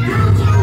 Yeah.